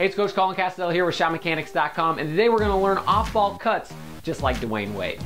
Hey, it's Coach Colin Castell here with ShotMechanics.com, and today we're going to learn off-ball cuts just like Dwyane Wade.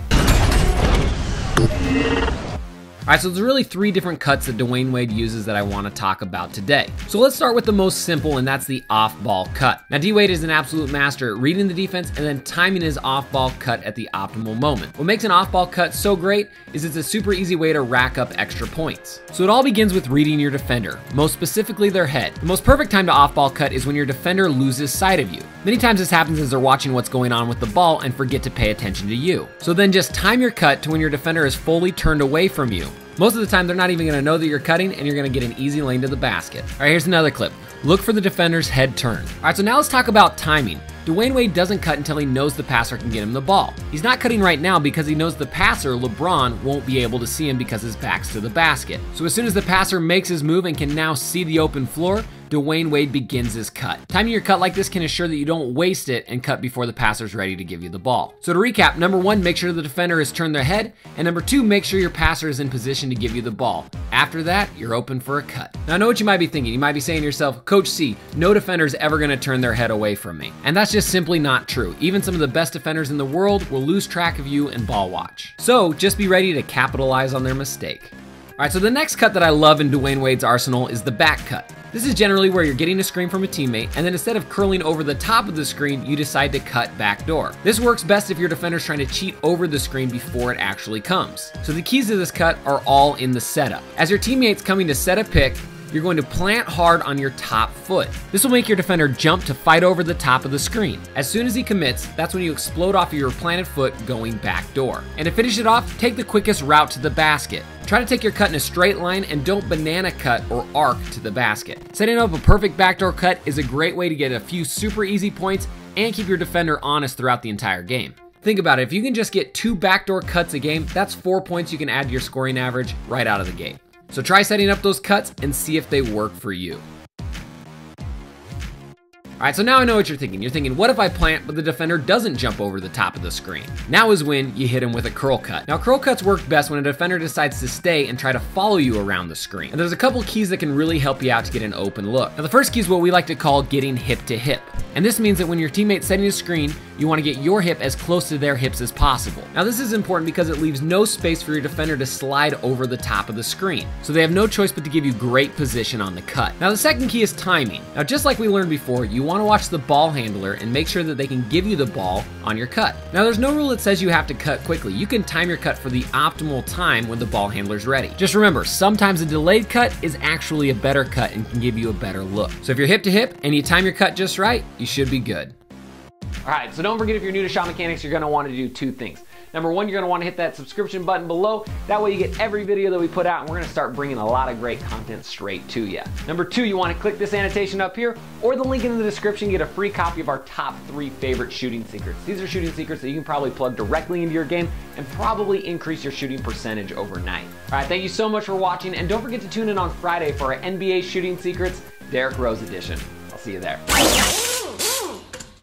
All right, so there's really three different cuts that Dwyane Wade uses that I want to talk about today. So let's start with the most simple, and that's the off-ball cut. Now, D Wade is an absolute master at reading the defense and then timing his off-ball cut at the optimal moment. What makes an off-ball cut so great is it's a super easy way to rack up extra points. So it all begins with reading your defender, most specifically their head. The most perfect time to off-ball cut is when your defender loses sight of you. Many times this happens as they're watching what's going on with the ball and forget to pay attention to you. So then just time your cut to when your defender is fully turned away from you. Most of the time, they're not even gonna know that you're cutting and you're gonna get an easy lane to the basket. All right, here's another clip. Look for the defender's head turn. All right, so now let's talk about timing. Dwyane Wade doesn't cut until he knows the passer can get him the ball. He's not cutting right now because he knows the passer, LeBron, won't be able to see him because his back's to the basket. So as soon as the passer makes his move and can now see the open floor, Dwyane Wade begins his cut. Timing your cut like this can ensure that you don't waste it and cut before the passer's ready to give you the ball. So to recap, number one, make sure the defender has turned their head, and number two, make sure your passer is in position to give you the ball. After that, you're open for a cut. Now I know what you might be thinking. You might be saying to yourself, Coach C, no defender is ever gonna turn their head away from me. And that's just simply not true. Even some of the best defenders in the world will lose track of you and ball watch. So just be ready to capitalize on their mistake. All right, so the next cut that I love in Dwyane Wade's arsenal is the back cut. This is generally where you're getting a screen from a teammate, and then instead of curling over the top of the screen, you decide to cut back door. This works best if your defender's trying to cheat over the screen before it actually comes. So the keys to this cut are all in the setup. As your teammate's coming to set a pick, you're going to plant hard on your top foot. This will make your defender jump to fight over the top of the screen. As soon as he commits, that's when you explode off of your planted foot going back door. And to finish it off, take the quickest route to the basket. Try to take your cut in a straight line and don't banana cut or arc to the basket. Setting up a perfect backdoor cut is a great way to get a few super easy points and keep your defender honest throughout the entire game. Think about it, if you can just get two backdoor cuts a game, that's four points you can add to your scoring average right out of the gate. So try setting up those cuts and see if they work for you. All right, so now I know what you're thinking. You're thinking, what if I plant, but the defender doesn't jump over the top of the screen? Now is when you hit him with a curl cut. Now, curl cuts work best when a defender decides to stay and try to follow you around the screen. And there's a couple keys that can really help you out to get an open look. Now, the first key is what we like to call getting hip to hip. And this means that when your teammate's setting a screen, you want to get your hip as close to their hips as possible. Now this is important because it leaves no space for your defender to slide over the top of the screen. So they have no choice but to give you great position on the cut. Now the second key is timing. Now just like we learned before, you want to watch the ball handler and make sure that they can give you the ball on your cut. Now there's no rule that says you have to cut quickly. You can time your cut for the optimal time when the ball handler's ready. Just remember, sometimes a delayed cut is actually a better cut and can give you a better look. So if you're hip to hip and you time your cut just right, you should be good. All right, so don't forget if you're new to Shot Mechanics, you're gonna wanna do two things. Number one, you're gonna wanna hit that subscription button below. That way you get every video that we put out and we're gonna start bringing a lot of great content straight to you. Number two, you wanna click this annotation up here or the link in the description, get a free copy of our top three favorite shooting secrets. These are shooting secrets that you can probably plug directly into your game and probably increase your shooting percentage overnight. All right, thank you so much for watching and don't forget to tune in on Friday for our NBA Shooting Secrets Derrick Rose edition. I'll see you there.